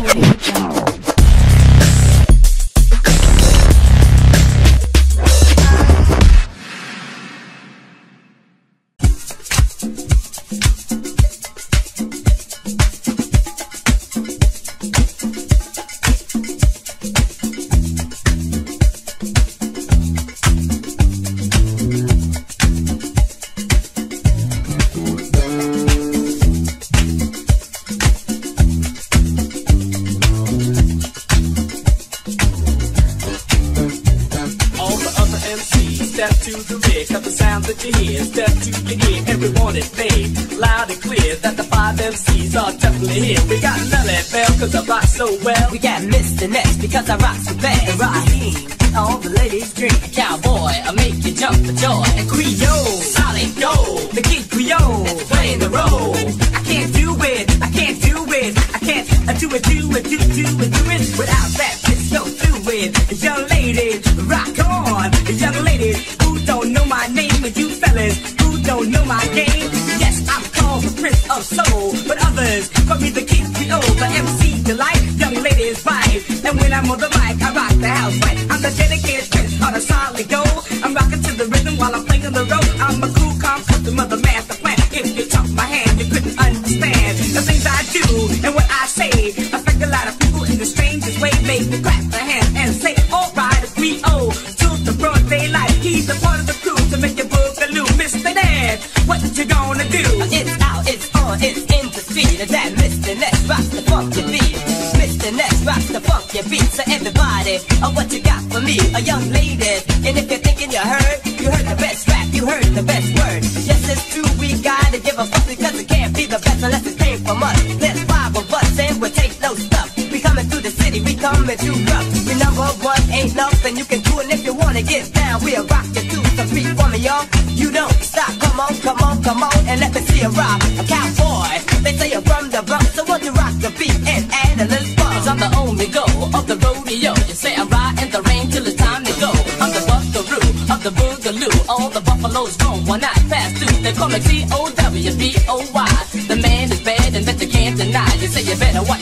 recording.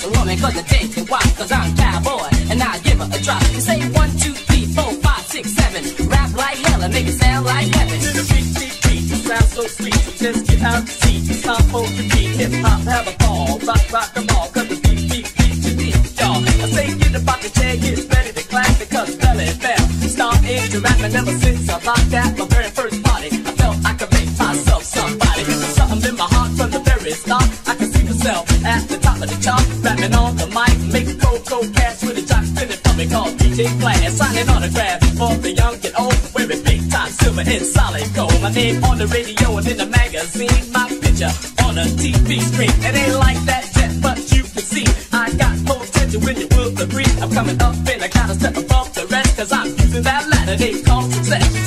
a woman cause I date a why cause I'm cowboy and I give her a drop. You say one two three four five six seven. Rap like hell and make it sound like heaven. To the beat beat beat it sounds so sweet. So just get out the seat. It's time for your feet hip hop have a ball. Rock rock them all. Cause the beat beat beat to beat y'all. I say get the pocket chair. Get ready to clap because belly fell. Start into rapping ever since I locked down. teaching class. Signing autographs for the young and old. Wearing big top silver and solid gold. My name on the radio and in the magazine. My picture on a TV screen. It ain't like that yet, but you can see I got more attention when you will agree. I'm coming up and I gotta step above the rest. Cause I'm using that ladder they call success.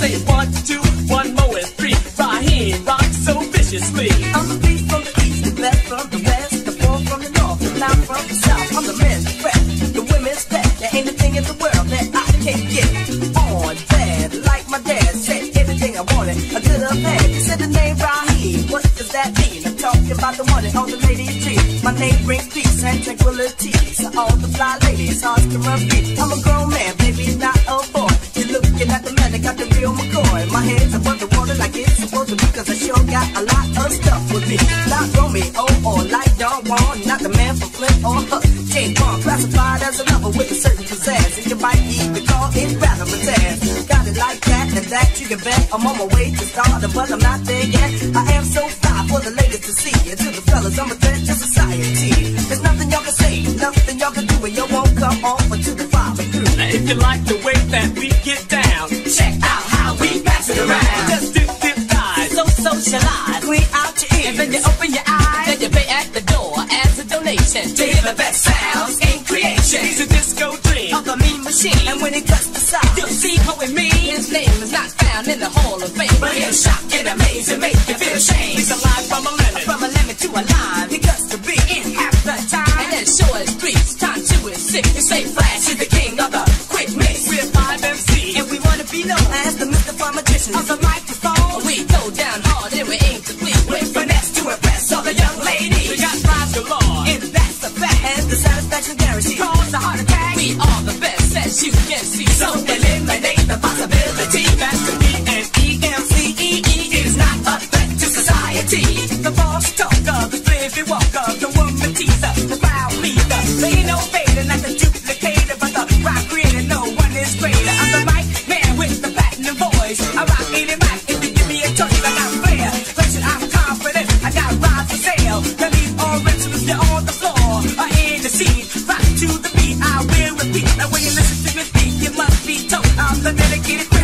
The dedicated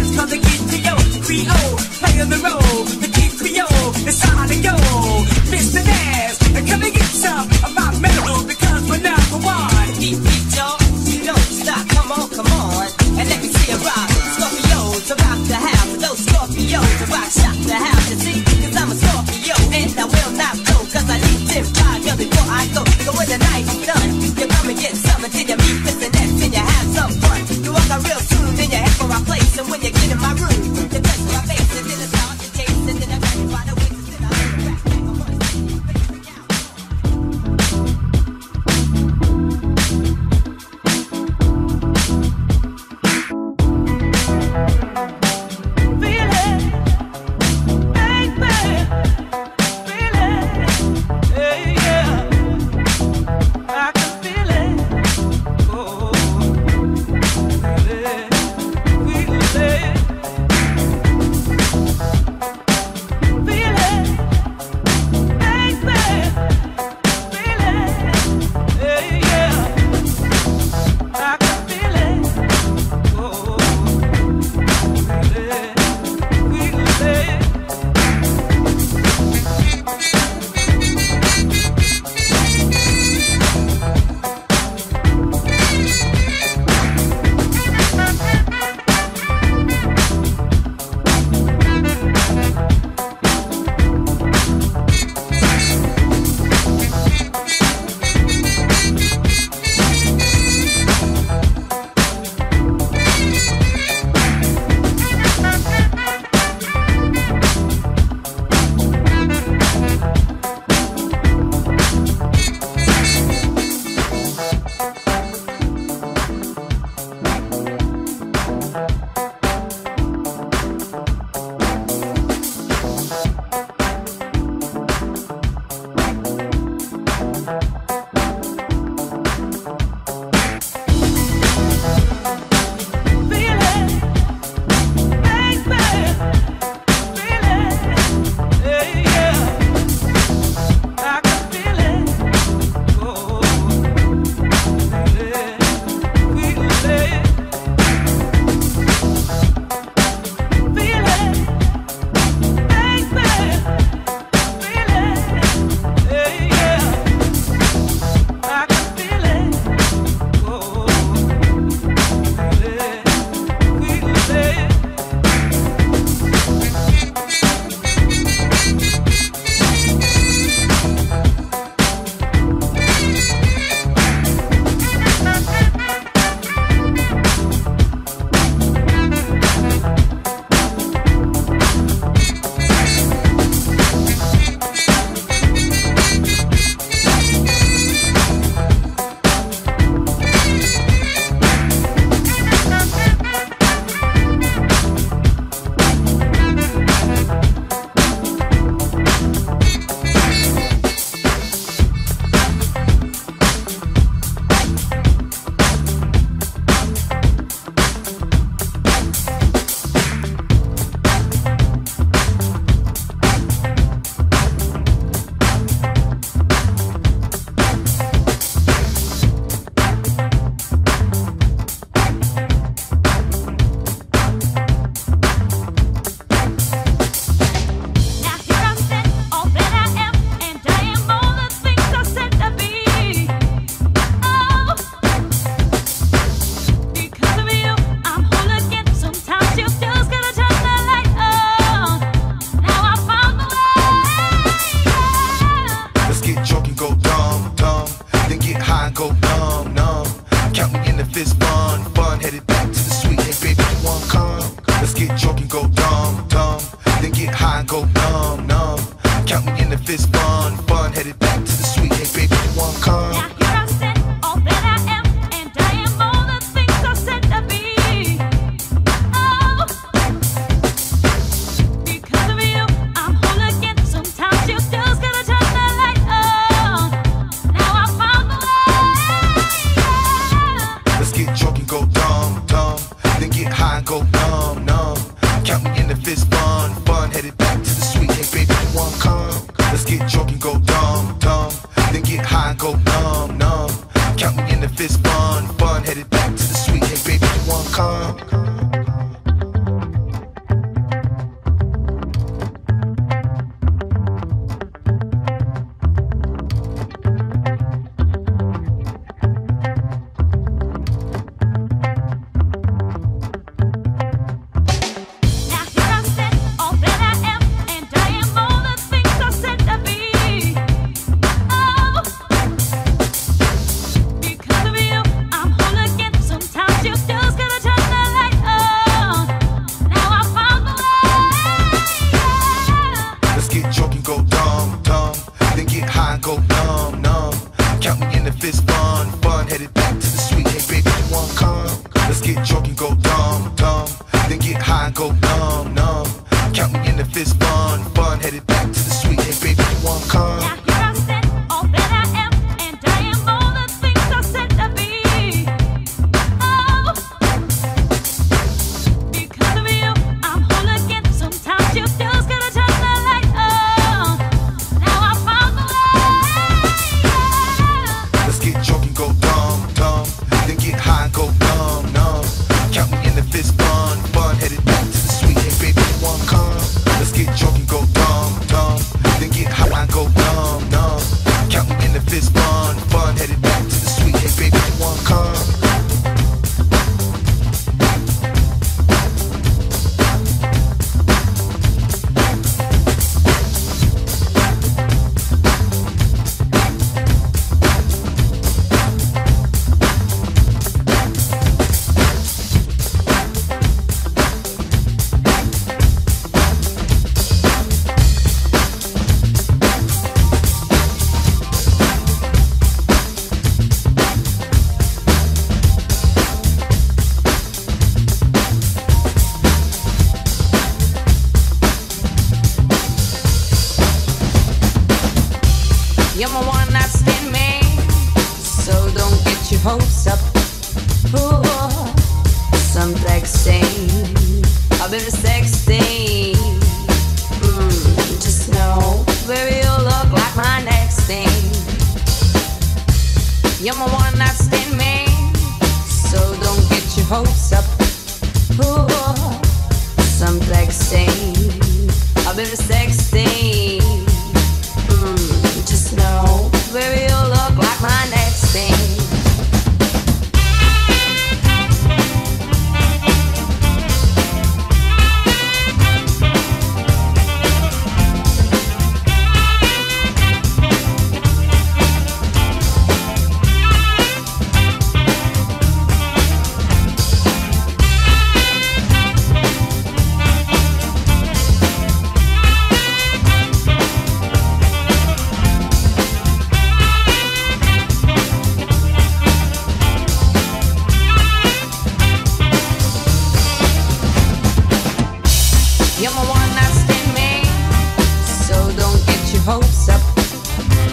hopes up.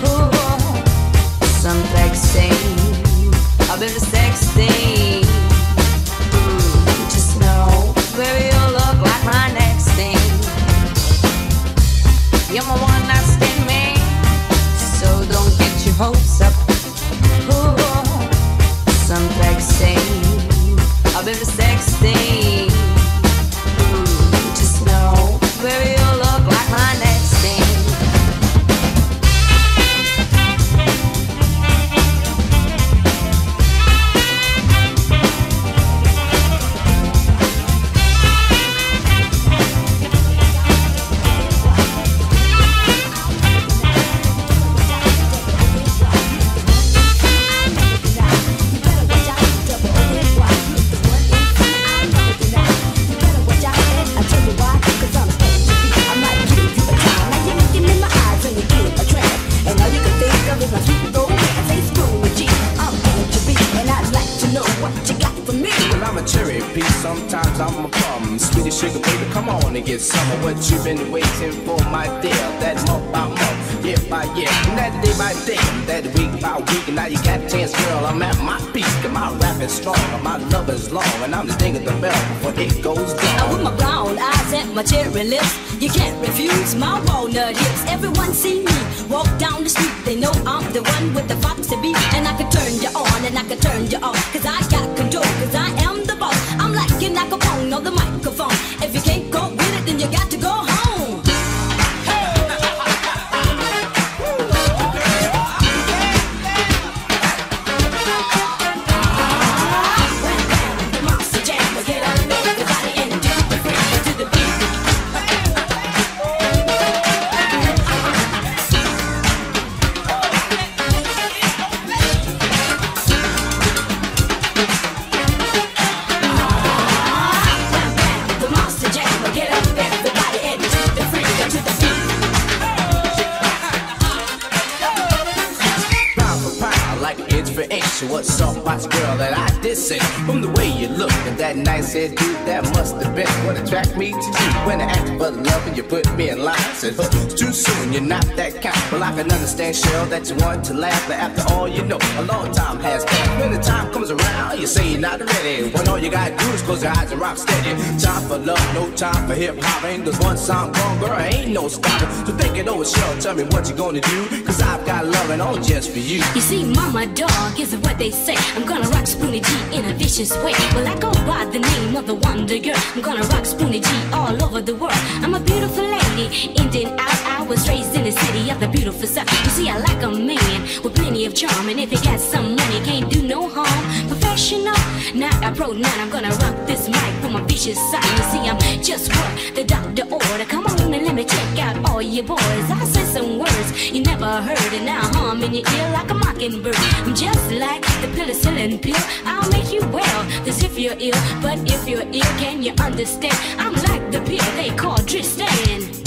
Ooh, some vaccine. I've been the same. is strong, and my love is long, and I'm stinging the bell before it goes down. With my brown eyes and my cherry lips, you can't refuse my walnut hips. Everyone see me walk down the street, they know I'm the one with the foxy beat, and I can turn you on, and I can turn you off, cause I got head dude, that must have been what attracted me to you. When I asked for love and you put me in line, I said, too soon, you're not that kind. Well, I can understand, Cheryl, that you want to laugh, but after all, you know, a long time has passed. When the time comes around, you say you're not ready. When all you gotta do is close your eyes and rock steady. Time for love, no time for hip hop. Ain't there's one song gone, girl, ain't no stopping. So think it over, Cheryl, tell me what you gonna do. Cause I've got loving all just for you. You see, mama dog is what they say. I'm gonna rock Spoonie G in a vicious way. Well, I go by the name of the Wonder Girl. I'm gonna rock Spoonie G all over the world. I'm a beautiful lady, Indian out. I was raised in the city of the beautiful South. You see, I like a man with plenty of charm, and if he got some money, can't do no harm. Professional, not a pro, not I'm gonna rock this mic from a vicious side. You see, I'm just what the doctor ordered. Come on and let me check out all you boys. I say some words you never heard, and now hum in your ear like a mockingbird. I'm just like the penicillin pill. I'll make you well, this if you're ill. But if you're ill, can you understand? I'm like the pill they call Tristan.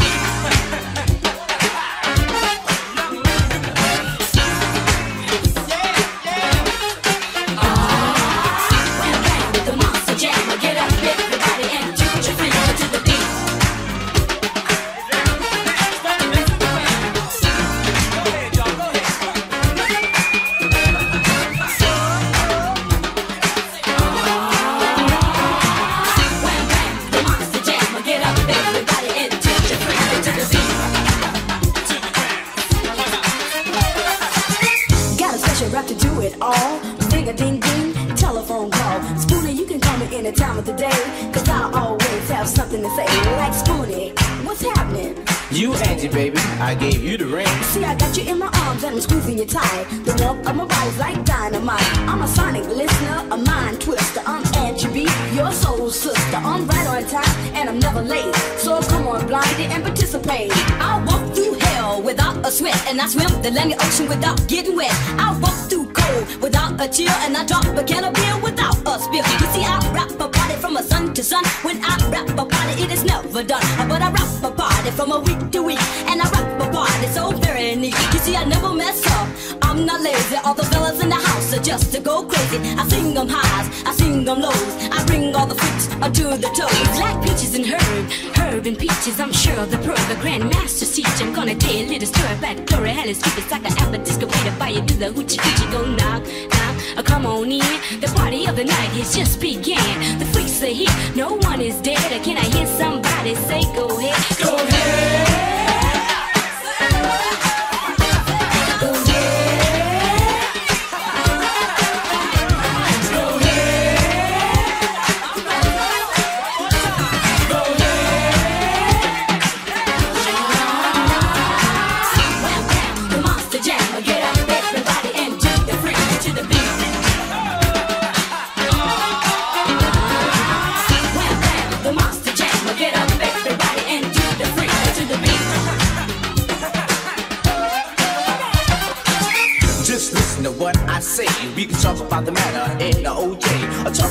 Any time of the day. Cause I always have something to say. Like happening? You, Angie, baby, I gave you the ring. See, I got you in my arms and I'm squeezing you tight. The warmth of my body's like dynamite. I'm a sonic listener, a mind twister. I'm Angie B, your soul sister. I'm right on time and I'm never late. So come on, blinded and participate. I walk through hell without a sweat, and I swim the Atlantic Ocean without getting wet. I walk through cold without a chill, and I drop a can of beer without a spill. You see, I rap a party from a sun to sun. When I rap a it is never done. But I rap a party from a week to week, and I rap a party so very neat. You see, I never mess up. I'm not lazy. All the fellas in the house are just to go crazy. I sing them highs, I sing them lows. I bring all the freaks to the toes. Like peaches and herb, herb and peaches. I'm sure the pro, the grand master teach. I'm gonna tell a little story about Glory Alice. Keep it like an apple disco way to fire do the hoochie coochie go knock, knock. Uh, come on in. The party of the night has just began. The freaks are here, no one is dead. Can I hear somebody say go ahead? Go ahead.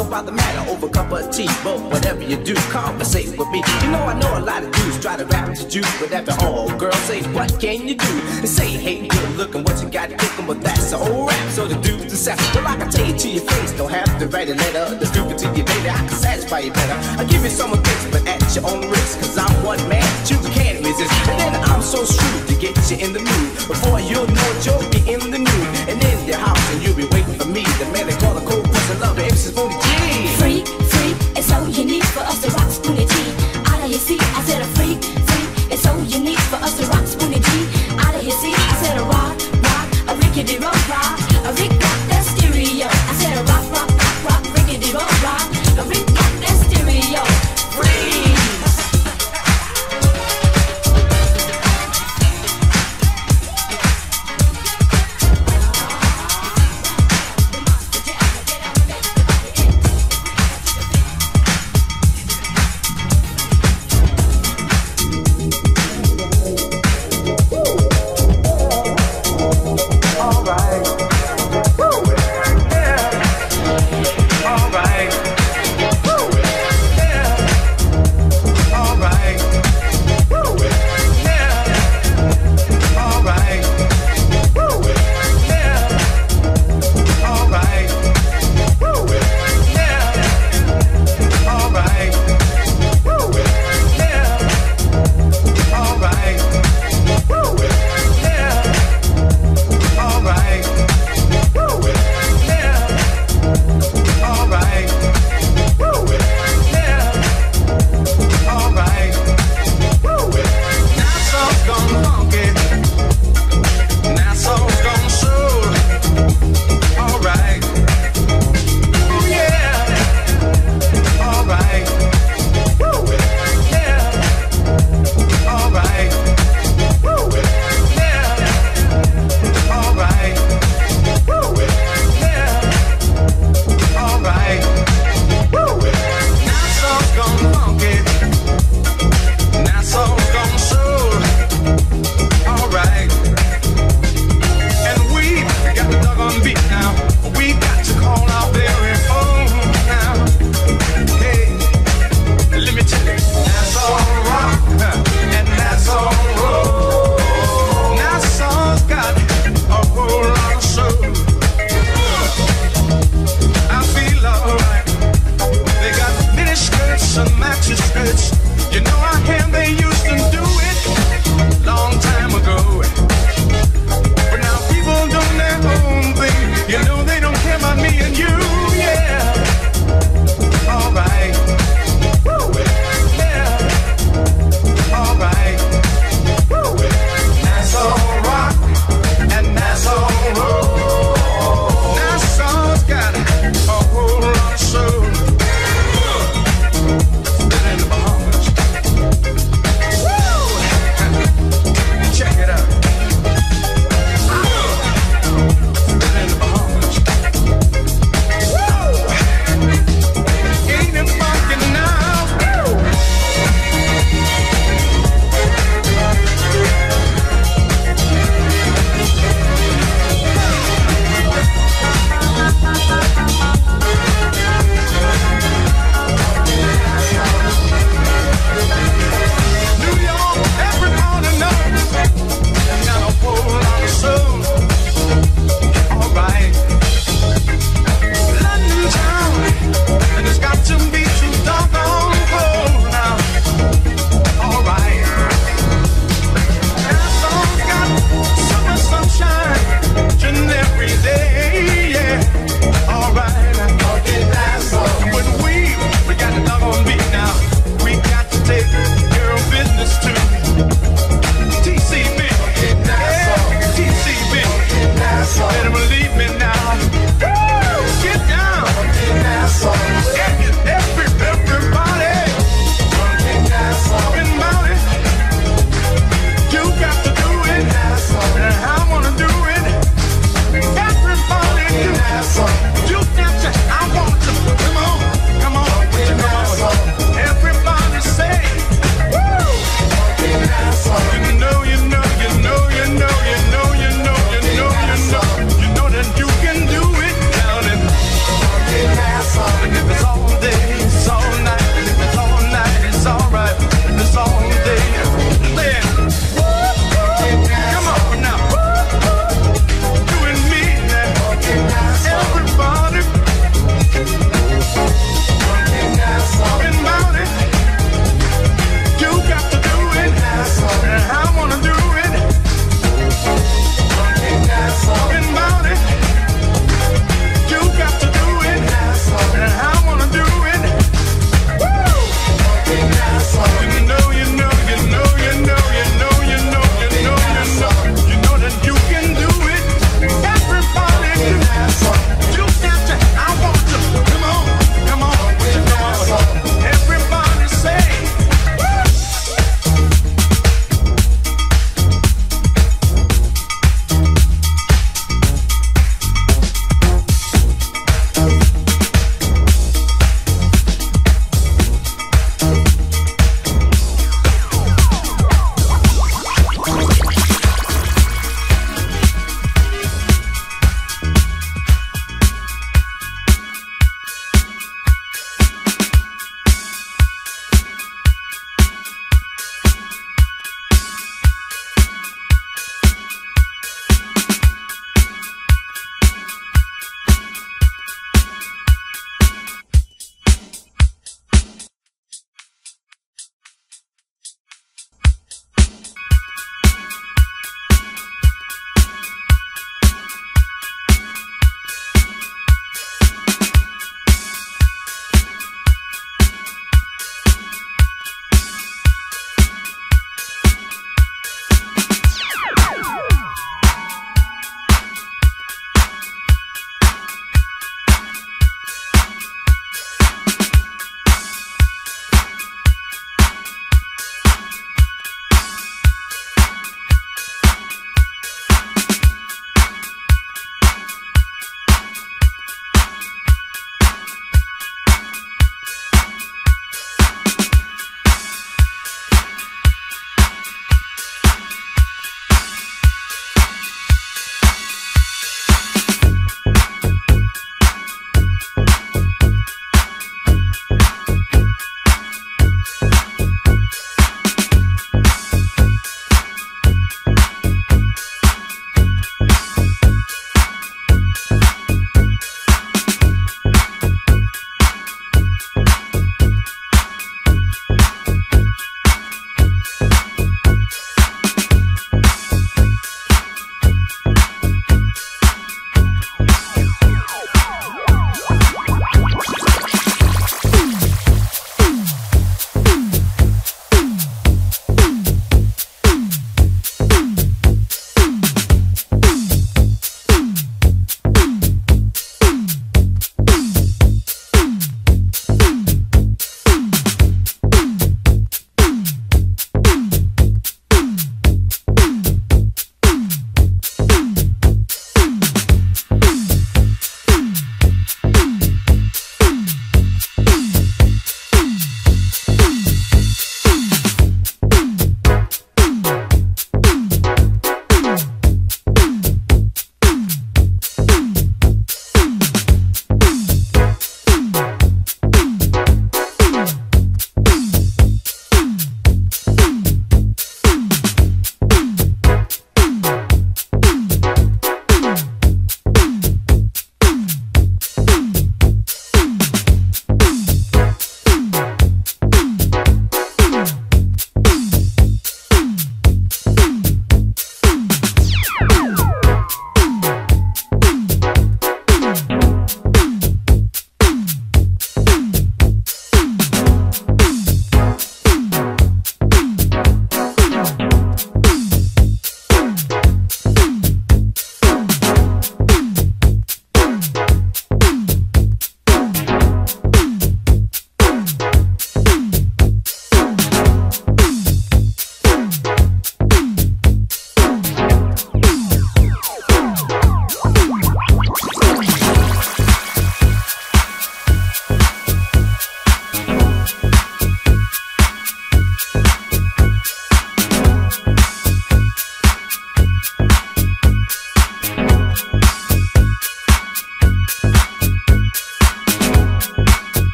About the matter over a cup of tea. But whatever you do, conversate with me. You know I know a lot of dudes try to rap to you, but after all, girl, say what can you do? And say, hey, good looking, what you got cooking, but that's the old rap. So the dudes decide, well I can tell you to your face, don't have to write a letter. The truth to you, baby, I can satisfy you better. I give you some this, but at your own risk, cause I'm one man resist. And then I'm so shrewd to get you in the mood. Before you'll know it, you'll be in the nude. And in your house, and you'll be waiting for me. The man they call a cold person lover, MC Spoonie G. Freak, freak, it's so unique for us to rock Spoonie G. Out of your seat, I said a freak, freak, it's so unique for us to rock Spoonie G. Out of your seat, I said a rock, rock, a rickety rock, rock,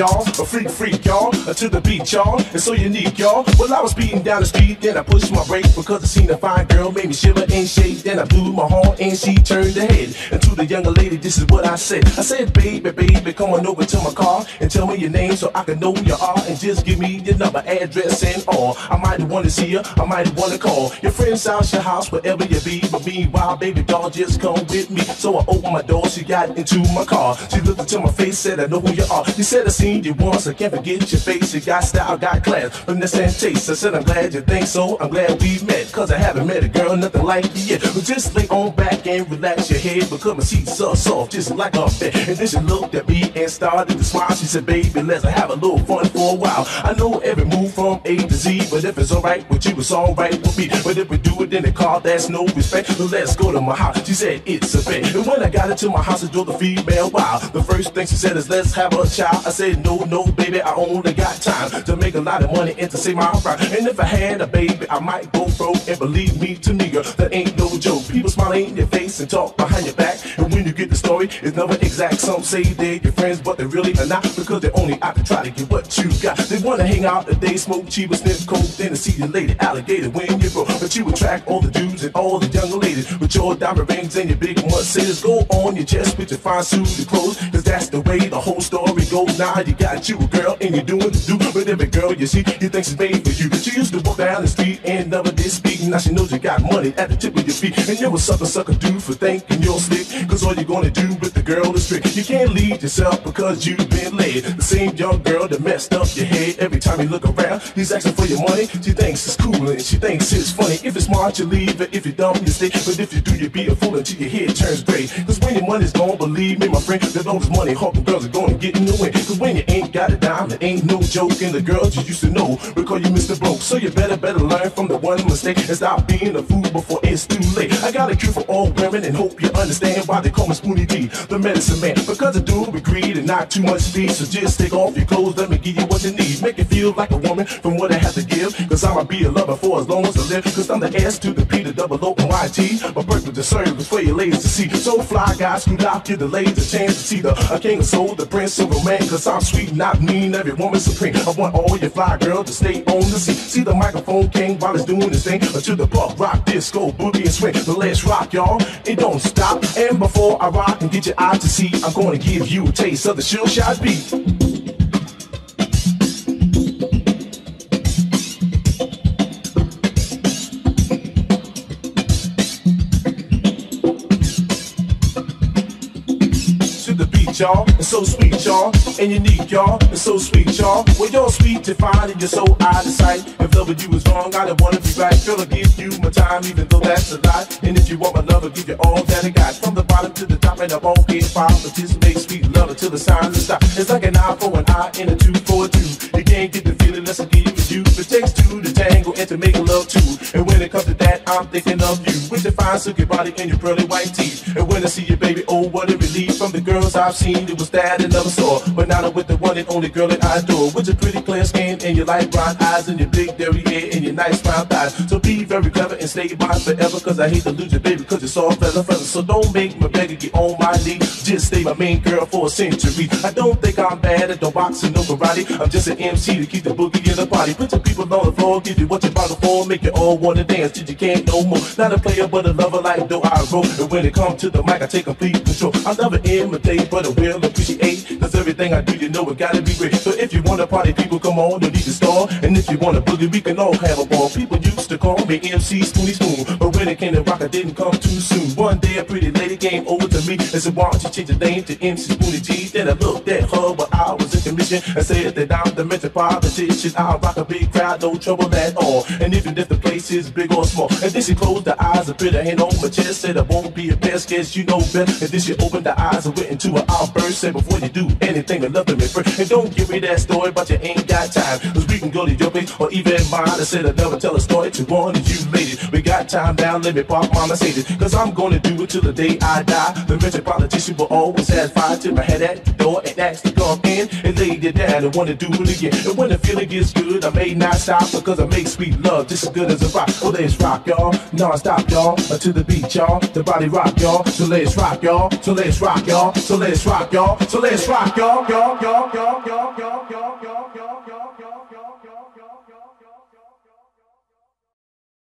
y'all. A freak, freak, to the beat, y'all. It's so unique, y'all. Well, I was speeding down the street, then I pushed my brake because I seen a fine girl, made me shiver and shake. Then I blew my horn and she turned her head. And to the younger lady, this is what I said. I said, baby, baby, come on over to my car and tell me your name so I can know who you are and just give me your number, address, and all. I might want to see you, I might want to call your friend's house, your house, wherever you be. But meanwhile, baby doll, just come with me. So I opened my door, she got into my car. She looked into my face, said, I know who you are. She said I seen you once, I can't forget your face. You got style, got class, finesse and taste. I said, I'm glad you think so. I'm glad we met, cause I haven't met a girl, nothing like you yet. But just lay on back and relax your head, because my seat's so soft, just like a bed. And then she looked at me and started to smile. She said, baby, let's have a little fun for a while. I know every move from A to Z, but if it's alright with you, it's alright with me. But if we do it in the car, that's no respect. So let's go to my house. She said, it's a bet. And when I got into my house, I drove the female wild. The first thing she said is, let's have a child. I said, no, no, baby, I only got time to make a lot of money and to save my own pride. And if I had a baby, I might go broke. And believe me, to girl, that ain't no joke. People smile in your face and talk behind your back. And when you get the story, it's never exact. Some say they're your friends, but they really are not because they're only out to try to get what you got. They wanna hang out if they smoke cheap sniff coke, then see the lady alligator when you grow. But you attract all the dudes and all the younger ladies with your diamond rings and your big Mercedes. Go on your chest with your fine suited clothes, cause that's the way the whole story goes. Now you got you a girl and you're doing the do. But every girl you see, you think she's made for you. She used to walk down the street and never did speak. Now she knows you got money at the tip of your feet. And you're a sucker, sucker dude for thinking you're slick. Cause all you're gonna do with the girl is trick. You can't lead yourself because you've been laid. The same young girl that messed up your head every time you look around. He's asking for your money. She thinks it's cool and she thinks it's funny. If it's smart, you leave it. If you're dumb, you stay. But if you do, you be a fool until your head turns gray. Cause when your money's gone, believe me, my friend, that all this money hawking girls are gonna get in the way. Cause when you ain't got a dime, it ain't no joke. And the girls you used to know will call you Mr. Broke. So you better, better learn from the one mistake and stop being a fool before it's too late. I got a cure for all women and hope you understand why they call me Spoonie G, the medicine man. Because I do it with greed and not too much speed. So just take off your clothes, let me give you what you need. Make you feel like a woman from what I have to give. Cause I'ma be a lover for as long as I live. Cause I'm the S to the P, the double O and YT. My purpose to serve for your ladies to see. So fly guys, scoot out, give the ladies a chance to see the king of soul, the prince of romance. Cause I'm sweet, not mean, every woman supreme. I want all your fly girls to stay on the scene. See the microphone king while it's doing his thing. To the pop, rock, disco, boogie, and swing. So let's rock, y'all. It don't stop. And before I rock and get your eyes to see, I'm gonna give you a taste of the sure shot beat. Y'all. It's so sweet, y'all. And unique, y'all. It's so sweet, y'all. Well, you're sweet to find and you're so out of sight. If loving you is wrong, I don't wanna be right. Girl, I'll give you my time, even though that's a lie. And if you want my love, I'll give you all that I got. From the bottom to the top, and I won't get far. Participate, sweet love until the sign to stop. It's like an eye for an eye and a two for a two. You can't get the feeling unless I give you. It takes two to tango and to make a love too. And when it comes to that, I'm thinking of you. With your fine silky body and your pearly white teeth. And when I see you, baby, oh, what a relief. From the girls I've seen, it was that I never saw. But now I'm with the one and only girl that I adore. With your pretty clear skin and your light brown eyes and your big dairy hair and your nice brown thighs. So be very clever and stay mine forever. Cause I hate to lose you, baby, cause it's all feather feather. So don't make me beg get on my knee. Just stay my main girl for a century. I don't think I'm bad at the boxing, no karate. I'm just an MC to keep the boogie in the party. Put your people on the floor, give you what you're about for. Make you all wanna dance till you can't no more. Not a player, but a lover like though I roll. And when it comes to the mic, I take complete control. I never imitate, but I will appreciate. Cause everything I do, you know it gotta be great. So if you wanna party, people come on, don't need to stall. And if you wanna boogie, we can all have a ball. People used to call me MC Spoonie Spoon. But when it came to rock, I didn't come too soon. One day a pretty lady came over to me and said, Why don't you change the name to MC Spoonie G? Then I looked at her, but I was in commission and said that I'm the metropolitan. I'll rock a big crowd, no trouble at all. And even if the place is big or small. And then she closed her eyes and put her hand on my chest, said I won't be a pest, guess you know better. And then she opened her eyes and went into an first. Say before you do anything or nothing first. And don't give me that story about you ain't got time. Cause we can go to your place or even mine. I said I'd never tell a story to one of you ladies. We got time now, let me park my Mercedes. Cause I'm gonna do it till the day I die. The rich politician will always have fire till my head at the door and ask to come in and lay you down and wanna do it again. And when the feeling gets good, I may not stop because I make sweet love just as good as a rock. Well, let's rock, y'all. Non stop, y'all. To the beat, y'all. The body rock, y'all. So let's rock, y'all. So let's rock, y'all. So let's rock rock, y'all. So let's rock, y'all, y'all, y'all, y'all, y'all, y'all, y'all, y'all, y'all.